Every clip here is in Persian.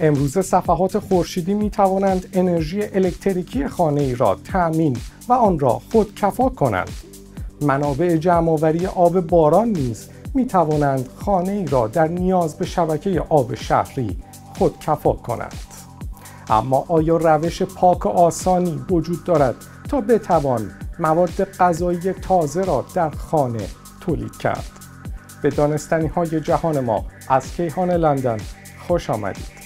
امروزه صفحات خورشیدی می توانند انرژی الکتریکی خانه ای را تأمین و آن را خودکفا کنند. منابع جمعآوری آب باران نیز می توانند خانه ای را در نیاز به شبکه آب شهری خودکفا کنند. اما آیا روش پاک و آسانی وجود دارد تا بتوان مواد غذایی تازه را در خانه تولید کرد؟ به دانستنی های جهان ما از کیهان لندن خوش آمدید.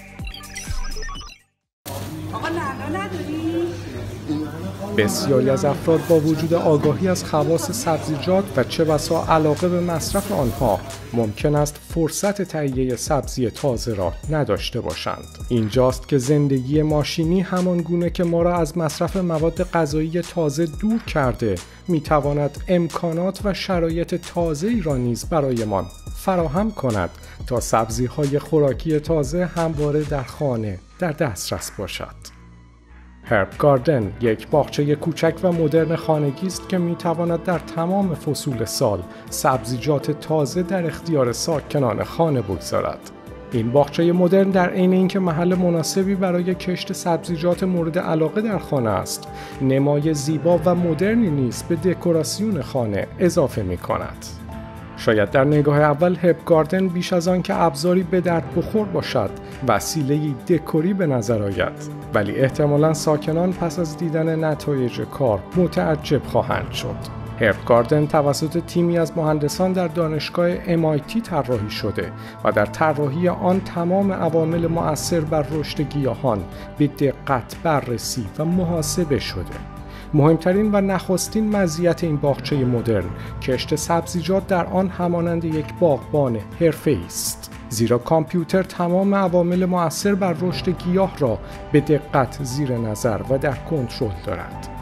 بسیاری از افراد با وجود آگاهی از خواص سبزیجات و چه بسا علاقه به مصرف آنها ممکن است فرصت تهیه سبزی تازه را نداشته باشند. اینجاست که زندگی ماشینی همان گونه که ما را از مصرف مواد غذایی تازه دور کرده می‌تواند امکانات و شرایط تازه را نیز برایمان فراهم کند تا سبزی های خوراکی تازه همواره در خانه در دسترس باشد. هرب گاردن یک باغچه کوچک و مدرن خانگی است که می تواند در تمام فصول سال سبزیجات تازه در اختیار ساکنان خانه بگذارد. این باغچه مدرن در عین اینکه محل مناسبی برای کشت سبزیجات مورد علاقه در خانه است، نمای زیبا و مدرنی نیز به دکوراسیون خانه اضافه می کند. شاید در نگاه اول هپ گاردن بیش از آن که ابزاری به درد بخور باشد وسیله دکوری به نظر آید. ولی احتمالا ساکنان پس از دیدن نتایج کار متعجب خواهند شد. هرب گاردن توسط تیمی از مهندسان در دانشگاه MIT طراحی شده و در طراحی آن تمام عوامل مؤثر بر رشد گیاهان به دقت بررسی و محاسبه شده. مهمترین و نخستین مزیت این باغچه مدرن کشت سبزیجات در آن همانند یک باغبان حرفه است. زیرا کامپیوتر تمام عوامل مؤثر بر رشد گیاه را به دقت زیر نظر و در کنترل دارد.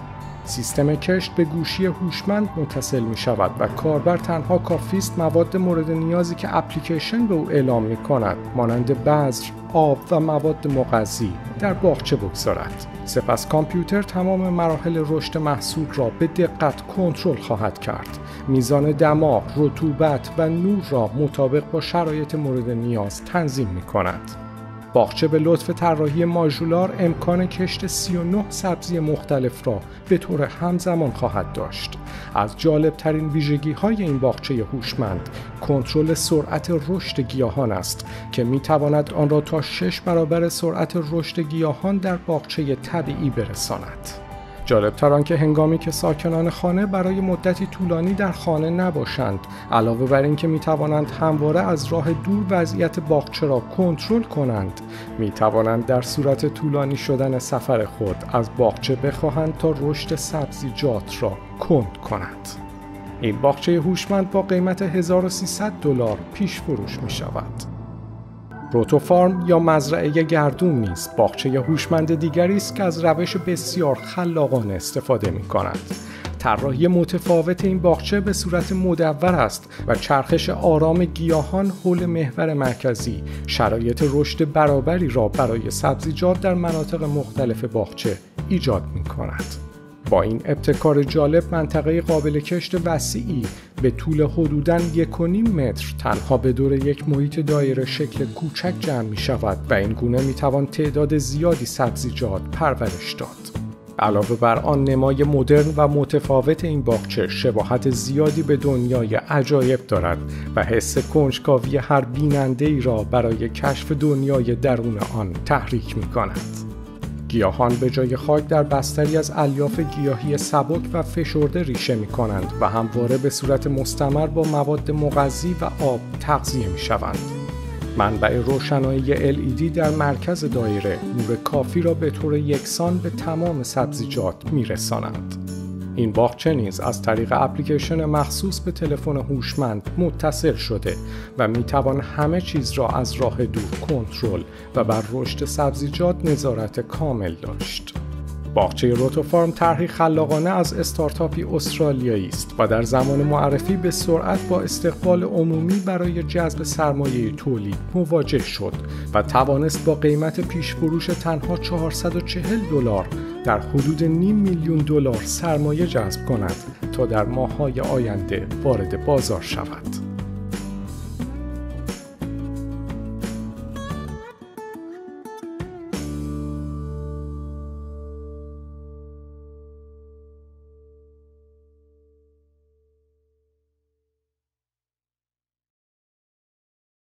سیستم کشت به گوشی هوشمند متصل می شود و کاربر تنها کافی است مواد مورد نیازی که اپلیکیشن به او اعلام می کند مانند بذر، آب و مواد مغذی در باغچه بگذارد. سپس کامپیوتر تمام مراحل رشد محصول را به دقت کنترل خواهد کرد. میزان دماغ، رطوبت و نور را مطابق با شرایط مورد نیاز تنظیم می کند. باغچه به لطف طراحی ماژولار امکان کشت 39 سبزی مختلف را به طور همزمان خواهد داشت. از جالب ترین ویژگی های این باغچه هوشمند کنترل سرعت رشد گیاهان است که می تواند آن را تا 6 برابر سرعت رشد گیاهان در باغچه طبیعی برساند. جالبتر آنکه هنگامی که ساکنان خانه برای مدتی طولانی در خانه نباشند علاوه بر اینکه می توانند همواره از راه دور وضعیت باغچه را کنترل کنند می توانند در صورت طولانی شدن سفر خود از باغچه بخواهند تا رشد سبزیجات را کند کنند این باغچه هوشمند با قیمت 1300 دلار پیش فروش می شود. روتوفارم یا مزرعه گردون نیست باغچه هوشمند دیگری است که از روش بسیار خلاقانه استفاده می کند. طراحی متفاوت این باغچه به صورت مدور است و چرخش آرام گیاهان حول محور مرکزی شرایط رشد برابری را برای سبزیجات در مناطق مختلف باغچه ایجاد می کند. با این ابتکار جالب منطقه قابل کشت وسیعی به طول حدوداً یک متر تنها به دور یک محیط دایره شکل کوچک جمع می شود و این گونه می توان تعداد زیادی سبزیجات پرورش داد. علاوه بر آن نمای مدرن و متفاوت این باغچه شباهت زیادی به دنیای عجایب دارد و حس کنجکاوی هر بیننده ای را برای کشف دنیای درون آن تحریک می کند. گیاهان به جای خاک در بستری از الیاف گیاهی سبک و فشرده ریشه می کنند و همواره به صورت مستمر با مواد مغذی و آب تغذیه می شوند. منبع روشنایی LED در مرکز دایره نور کافی را به طور یکسان به تمام سبزیجات می رسانند. این باغچه نیز از طریق اپلیکیشن مخصوص به تلفن هوشمند متصل شده و می توان همه چیز را از راه دور کنترل و بر رشد سبزیجات نظارت کامل داشت. باغچه روتوفارم طرحی خلاقانه از استارتاپی استرالیایی است و در زمان معرفی به سرعت با استقبال عمومی برای جذب سرمایه تولید مواجه شد و توانست با قیمت پیش فروش تنها 440 دلار در حدود نیم میلیون دلار سرمایه جذب کند تا در ماههای آینده وارد بازار شود.